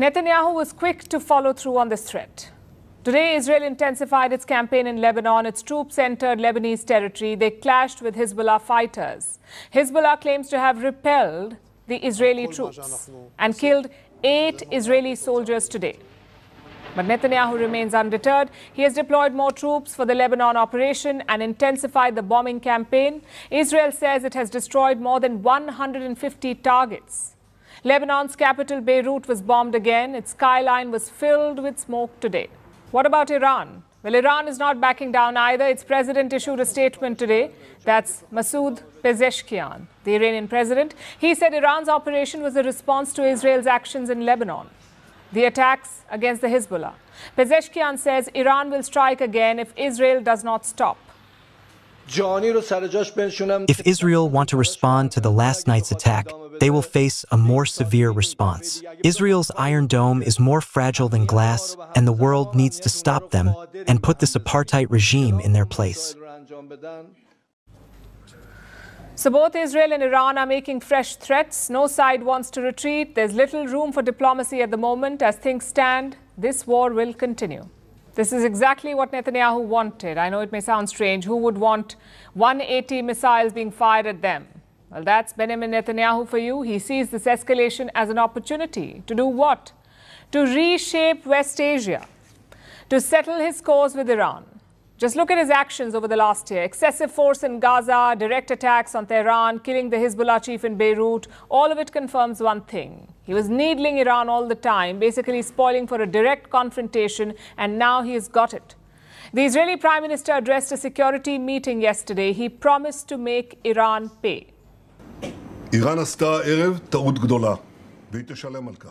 Netanyahu was quick to follow through on this threat. Today, Israel intensified its campaign in Lebanon. Its troops entered Lebanese territory. They clashed with Hezbollah fighters. Hezbollah claims to have repelled the Israeli troops and killed eight Israeli soldiers today. But Netanyahu remains undeterred. He has deployed more troops for the Lebanon operation and intensified the bombing campaign. Israel says it has destroyed more than 150 targets. Lebanon's capital, Beirut, was bombed again. Its skyline was filled with smoke today. What about Iran? Well, Iran is not backing down either. Its president issued a statement today. That's Masoud Pezeshkian, the Iranian president. He said Iran's operation was a response to Israel's actions in Lebanon, the attacks against the Hezbollah. Pezeshkian says Iran will strike again if Israel does not stop. If Israel want to respond to the last night's attack, they will face a more severe response. Israel's Iron Dome is more fragile than glass, and the world needs to stop them and put this apartheid regime in their place. So both Israel and Iran are making fresh threats. No side wants to retreat. There's little room for diplomacy at the moment. As things stand, this war will continue. This is exactly what Netanyahu wanted. I know it may sound strange. Who would want 180 missiles being fired at them? Well, that's Benjamin Netanyahu for you. He sees this escalation as an opportunity to do what? To reshape West Asia, to settle his scores with Iran. Just look at his actions over the last year. Excessive force in Gaza, direct attacks on Tehran, killing the Hezbollah chief in Beirut. All of it confirms one thing. He was needling Iran all the time, basically spoiling for a direct confrontation, and now he has got it. The Israeli Prime Minister addressed a security meeting yesterday. He promised to make Iran pay.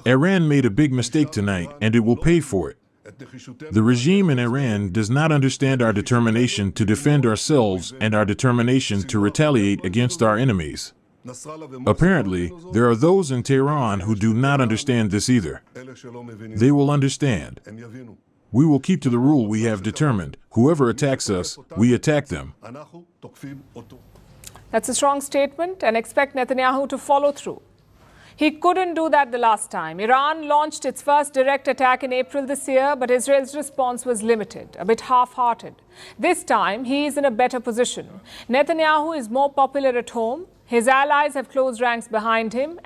Iran made a big mistake tonight, and it will pay for it. The regime in Iran does not understand our determination to defend ourselves and our determination to retaliate against our enemies. Apparently, there are those in Tehran who do not understand this either. They will understand. We will keep to the rule we have determined. Whoever attacks us, we attack them. That's a strong statement and expect Netanyahu to follow through. He couldn't do that the last time. Iran launched its first direct attack in April this year, but Israel's response was limited, a bit half hearted. This time, he is in a better position. Netanyahu is more popular at home. His allies have closed ranks behind him.